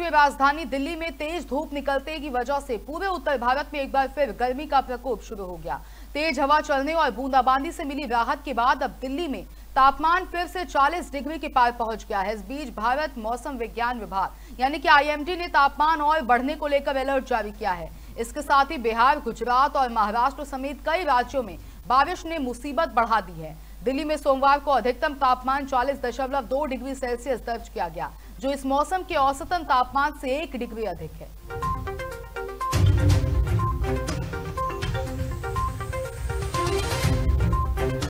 राष्ट्रीय राजधानी दिल्ली में तेज धूप निकलने की वजह से पूरे उत्तर भारत में एक बार फिर गर्मी का प्रकोप शुरू हो गया। तेज हवा चलने और बूंदाबांदी से मिली राहत के बाद अब दिल्ली में तापमान फिर से 40 डिग्री के पार पहुँच गया है। इस बीच भारत मौसम विज्ञान विभाग, यानी कि आईएमडी ने तापमान और बढ़ने को लेकर अलर्ट जारी किया है। इसके साथ ही बिहार, गुजरात और महाराष्ट्र समेत कई राज्यों में बारिश ने मुसीबत बढ़ा दी है। दिल्ली में सोमवार को अधिकतम तापमान चालीस दशमलव दो डिग्री सेल्सियस दर्ज किया गया, जो इस मौसम के औसतन तापमान से एक डिग्री अधिक है।